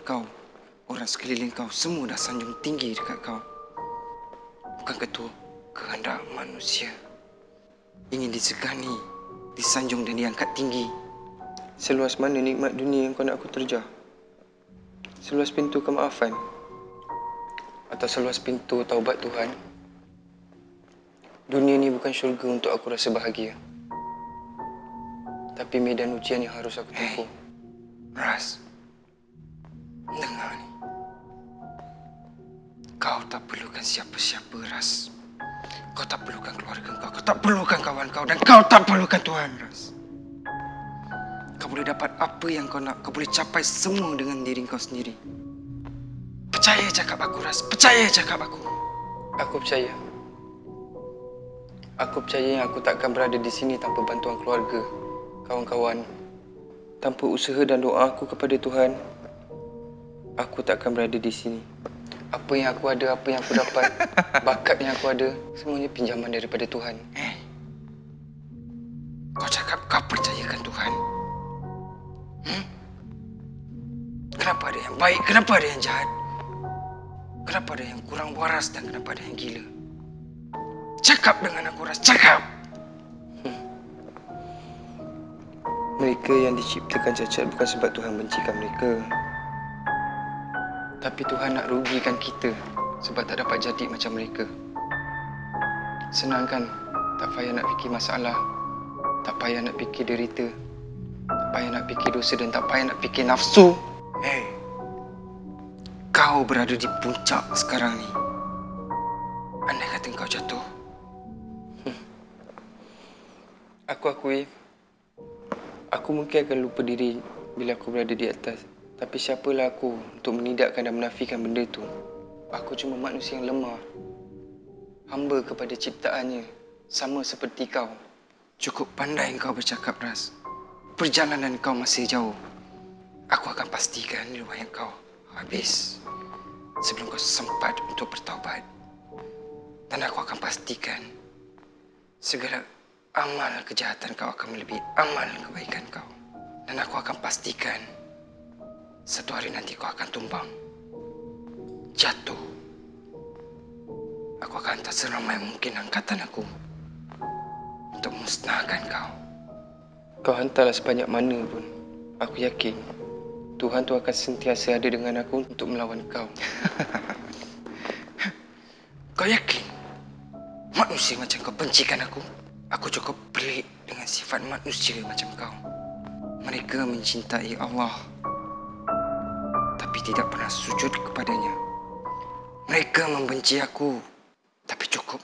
kau, orang sekeliling kau semua dah sanjung tinggi dekat kau. Bukan ketua kehendak manusia ingin disegani, disanjung dan diangkat tinggi. Seluas mana nikmat dunia yang kau nak aku terjah? Seluas pintu kemaafan? Atau seluas pintu taubat Tuhan? Dunia ni bukan syurga untuk aku rasa bahagia. Tapi medan ujian yang harus aku tempuh. Ras, Kau tak perlukan siapa-siapa, Ras. Kau tak perlukan keluarga kau, kau tak perlukan kawan kau dan kau tak perlukan Tuhan, Ras. Kau boleh dapat apa yang kau nak, kau boleh capai semua dengan diri kau sendiri. Percaya cakap aku, Ras. Percaya cakap aku. Aku percaya. Aku percaya yang aku takkan berada di sini tanpa bantuan keluarga, kawan-kawan. Tanpa usaha dan doa aku kepada Tuhan, aku takkan berada di sini. Apa yang aku ada, apa yang aku dapat, bakat yang aku ada, semuanya pinjaman daripada Tuhan. Eh, kau cakap kau percayakan Tuhan. Hmm? Kenapa ada yang baik, kenapa ada yang jahat? Kenapa ada yang kurang waras dan kenapa ada yang gila? Cakap dengan aku, Ras. Cakap! Mereka yang diciptakan cacat bukan sebab Tuhan bencikan mereka. Tapi Tuhan nak rugikan kita sebab tak dapat jadi macam mereka. Senang kan? Tak payah nak fikir masalah. Tak payah nak fikir derita. Tak payah nak fikir dosa dan tak payah nak fikir nafsu. Hei, kau berada di puncak sekarang ni. Andai kata kau jatuh, Aku akui, aku mungkin akan lupa diri bila aku berada di atas. Tapi siapalah aku untuk menidakkan dan menafikan benda itu? Aku cuma manusia yang lemah. Hamba kepada ciptaannya, sama seperti kau. cukup pandai kau bercakap, Ras. Perjalanan kau masih jauh. Aku akan pastikan riwayat kau habis sebelum kau sempat untuk bertaubat. Dan aku akan pastikan segala amal kejahatan kau akan melebihi amal kebaikan kau. Dan aku akan pastikan satu hari nanti kau akan tumbang. Jatuh. Aku akan hantar seramai mungkin angkatan aku untuk musnahkan kau. Kau hantarlah sebanyak mana pun. Aku yakin Tuhan tu akan sentiasa ada dengan aku untuk melawan kau. Kau yakin manusia macam kau bencikan aku? Aku cukup pelik dengan sifat manusia macam kau. Mereka mencintai Allah tidak pernah sujud kepadanya. Mereka membenci aku tapi cukup